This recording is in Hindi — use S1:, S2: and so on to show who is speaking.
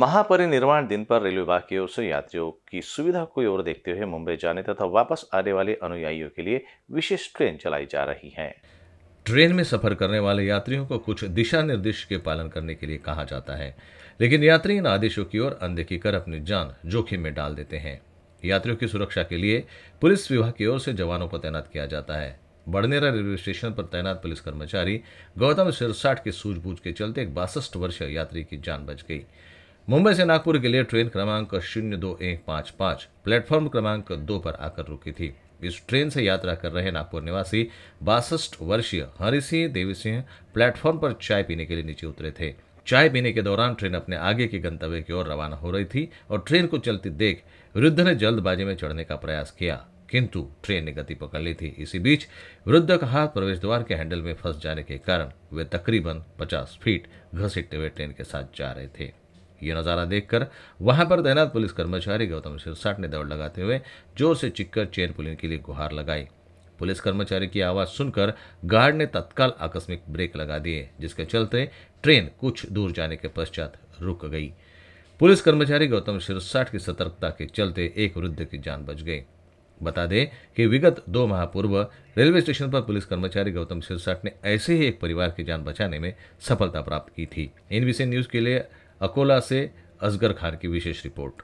S1: महापरिनिर्वाण दिन पर रेलवे विभाग की ओर से यात्रियों की सुविधा को ओर देखते हुए मुंबई जाने तथा वापस आने वाले अनुयायियों के लिए विशेष ट्रेन चलाई जा रही है।
S2: ट्रेन में सफ़र करने वाले यात्रियों को कुछ दिशा निर्देश के पालन करने के लिए कहा जाता है, लेकिन यात्री इन आदेशों की ओर अनदेखी कर अपनी जान जोखिम में डाल देते हैं। यात्रियों की सुरक्षा के लिए पुलिस विभाग की ओर से जवानों को तैनात किया जाता है। बड़नेरा रेलवे स्टेशन पर तैनात पुलिस कर्मचारी गौतम सिरसाट की सूझबूझ के चलते एक बासठ वर्षीय यात्री की जान बच गई। मुंबई से नागपुर के लिए ट्रेन क्रमांक शून्य दो एक पाँच पाँच, प्लेटफॉर्म क्रमांक दो पर आकर रुकी थी। इस ट्रेन से यात्रा कर रहे नागपुर निवासी बासठ वर्षीय हरि सिंह देवी सिंह प्लेटफॉर्म पर चाय पीने के लिए नीचे उतरे थे। चाय पीने के दौरान ट्रेन अपने आगे के गंतव्य की ओर रवाना हो रही थी और ट्रेन को चलती देख वृद्ध ने जल्दबाजी में चढ़ने का प्रयास किया, किंतु ट्रेन ने गति पकड़ ली थी। इसी बीच वृद्ध का हाथ प्रवेश द्वार के हैंडल में फंस जाने के कारण वे तकरीबन 50 फीट घसीटते हुए ट्रेन के साथ जा रहे थे। ये नज़ारा देखकर वहाँ पर तैनात पुलिस कर्मचारी गौतम सिरसाट ने दौड़ लगाते हुए ज़ोर से चिक्कर चेन पुलिस के लिए गुहार लगाई। पुलिस कर्मचारी की आवाज़ सुनकर गार्ड ने तत्काल आकस्मिक ब्रेक लगा दिए, जिसके चलते ट्रेन कुछ दूर जाने के पश्चात रुक गई। पुलिस कर्मचारी गौतम सिरसाट की सतर्कता के चलते एक वृद्ध की जान बच गई। बता दें कि विगत दो माह पूर्व रेलवे स्टेशन पर पुलिस कर्मचारी गौतम सिरसाट ने ऐसे ही एक परिवार की जान बचाने में सफलता प्राप्त की थी। विषय न्यूज़ के लिए अकोला से असगर खान की विशेष रिपोर्ट।